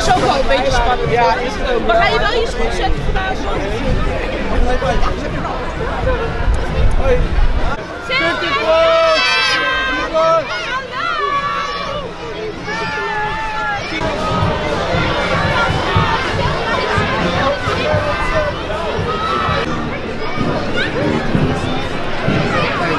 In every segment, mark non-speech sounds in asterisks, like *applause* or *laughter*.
is ook wel een beetje spannend. Ja, is het ook. Maar ga je wel je schoen zetten vandaag?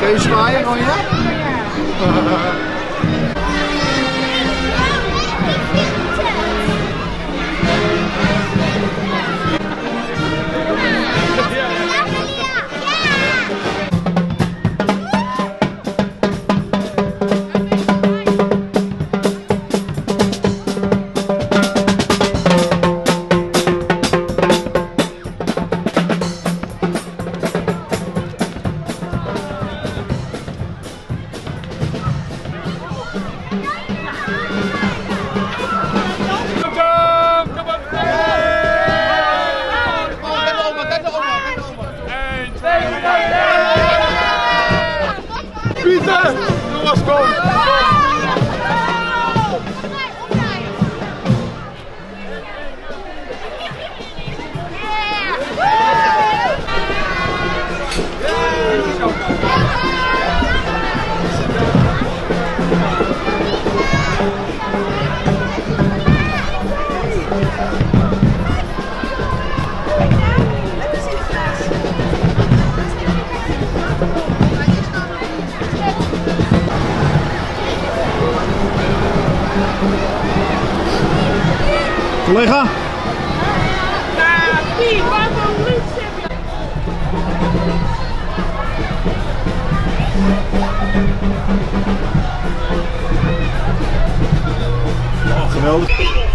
Kun je zwaaien, Ronja? Pieter! *laughs* *laughs* Collega? Oh, geweldig.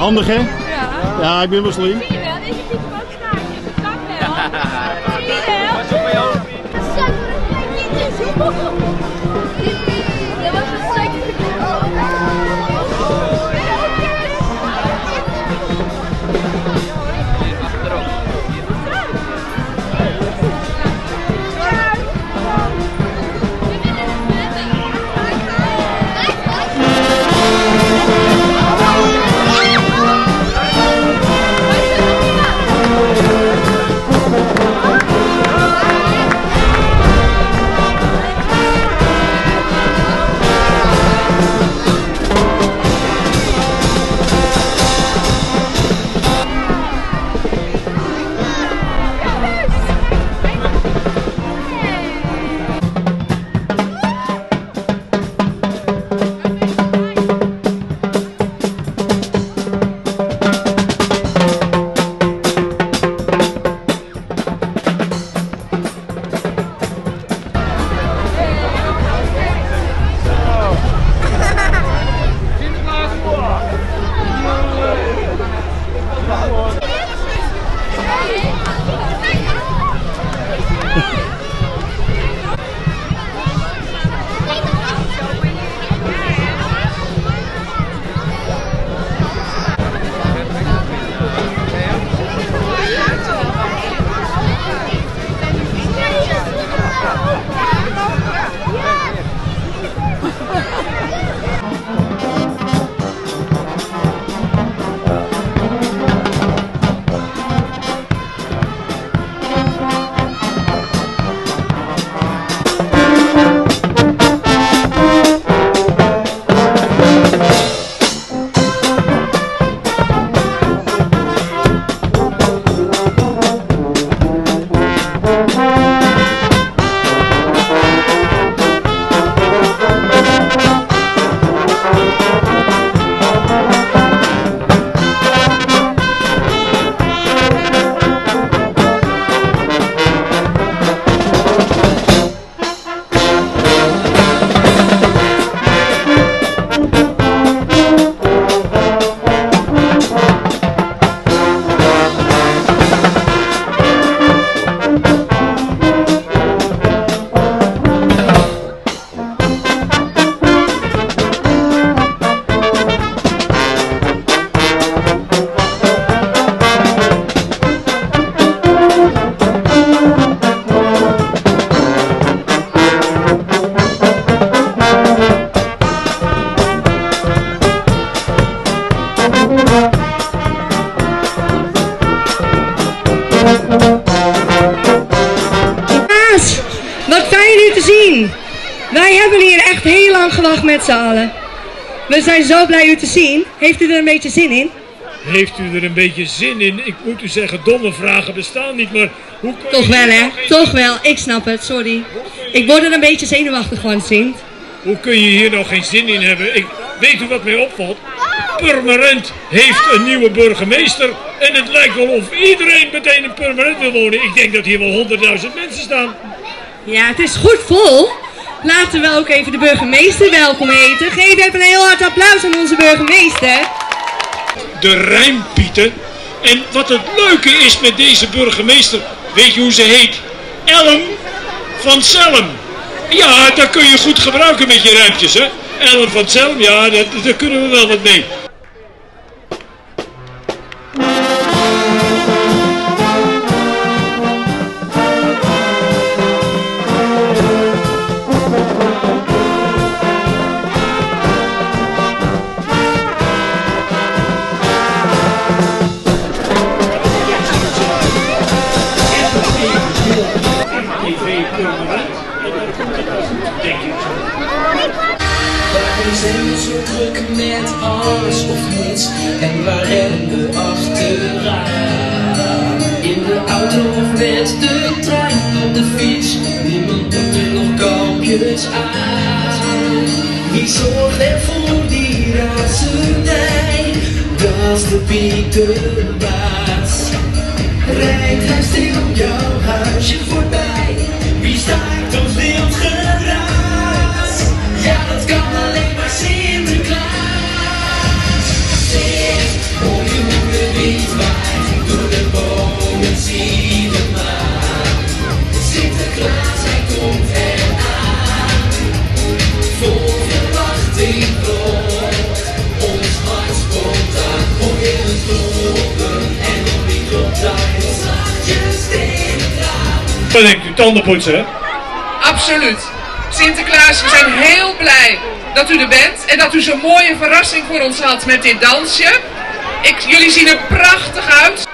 Handig hè? Ja. Ja, ik ben wel slim. Zie je wel, deze Pieter ook staan. Dat kan wel. *laughs* Zie je wel? Dat met z'n allen. We zijn zo blij u te zien. Heeft u er een beetje zin in? Heeft u er een beetje zin in? Ik moet u zeggen, domme vragen bestaan niet, maar hoe Toch wel, hier hè? nou Toch wel. Ik snap het, sorry. Ik word er een beetje zenuwachtig van, Sint. Hoe kun je hier nou geen zin in hebben? Ik, weet u wat mij opvalt? Purmerend heeft een nieuwe burgemeester en het lijkt wel of iedereen meteen in Purmerend wil wonen. Ik denk dat hier wel honderdduizend mensen staan. Ja, het is goed vol. Laten we ook even de burgemeester welkom heten. Geef even een heel hard applaus aan onze burgemeester. De Rijnpieten. En wat het leuke is met deze burgemeester, weet je hoe ze heet? Elm van Selm. Ja, dat kun je goed gebruiken met je rijmpjes, hè? Elm van Selm, ja, daar kunnen we wel wat mee. Wie zorgt er voor die razernij? Dat is de Pieterbaas. Rijdt hij stil jouw huisje voorbij? Wie staat ons wild geraas? Ja, dat kan Wat denkt u, tandenpoetsen, hè? Absoluut. Sinterklaas, we zijn heel blij dat u er bent en dat u zo'n mooie verrassing voor ons had met dit dansje. Ik, jullie zien er prachtig uit.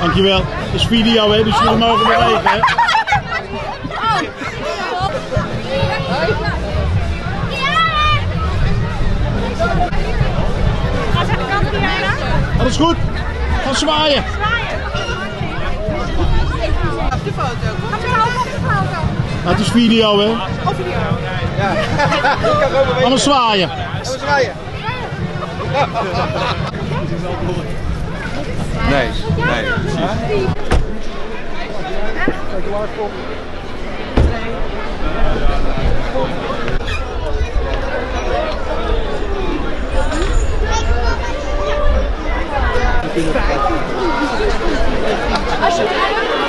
Dankjewel. Dat is video, hè, dus jullie mogen bewegen, hè. Alles goed? Gaan zwaaien. Op de foto. Op de foto? Nou, het is video, hè. Of video? Ja. Zwaaien. We zwaaien. Nee, nee, precies. Als je